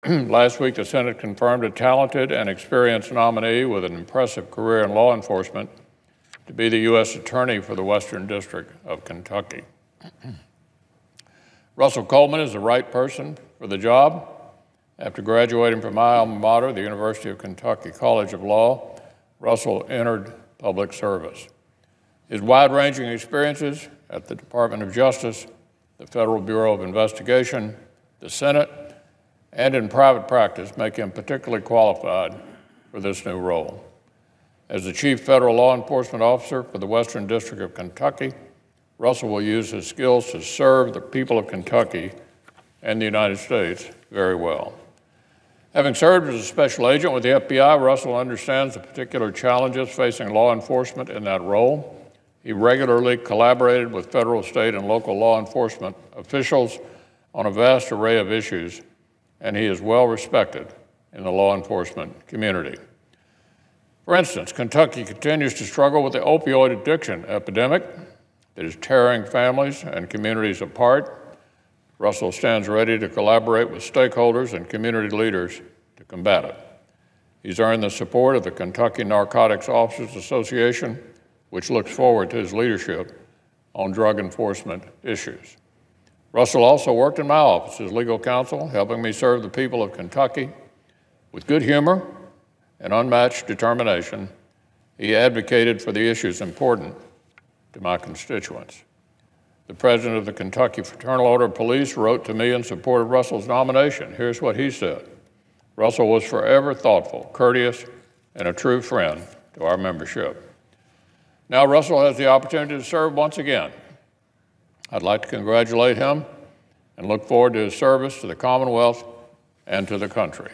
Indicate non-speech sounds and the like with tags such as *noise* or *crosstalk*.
*clears throat* Last week, the Senate confirmed a talented and experienced nominee with an impressive career in law enforcement to be the U.S. Attorney for the Western District of Kentucky. *clears throat* Russell Coleman is the right person for the job. After graduating from my alma mater, the University of Kentucky College of Law, Russell entered public service. His wide ranging experiences at the Department of Justice, the Federal Bureau of Investigation, the Senate, and in private practice make him particularly qualified for this new role. As the Chief Federal Law Enforcement Officer for the Western District of Kentucky, Russell will use his skills to serve the people of Kentucky and the United States very well. Having served as a special agent with the FBI, Russell understands the particular challenges facing law enforcement in that role. He regularly collaborated with federal, state, and local law enforcement officials on a vast array of issues, and he is well respected in the law enforcement community. For instance, Kentucky continues to struggle with the opioid addiction epidemic that is tearing families and communities apart. Russell stands ready to collaborate with stakeholders and community leaders to combat it. He's earned the support of the Kentucky Narcotics Officers Association, which looks forward to his leadership on drug enforcement issues. Russell also worked in my office as legal counsel, helping me serve the people of Kentucky. With good humor and unmatched determination, he advocated for the issues important to my constituents. The president of the Kentucky Fraternal Order of Police wrote to me in support of Russell's nomination. Here's what he said Russell was forever thoughtful, courteous, and a true friend to our membership. Now, Russell has the opportunity to serve once again. I'd like to congratulate him and look forward to his service to the Commonwealth and to the country.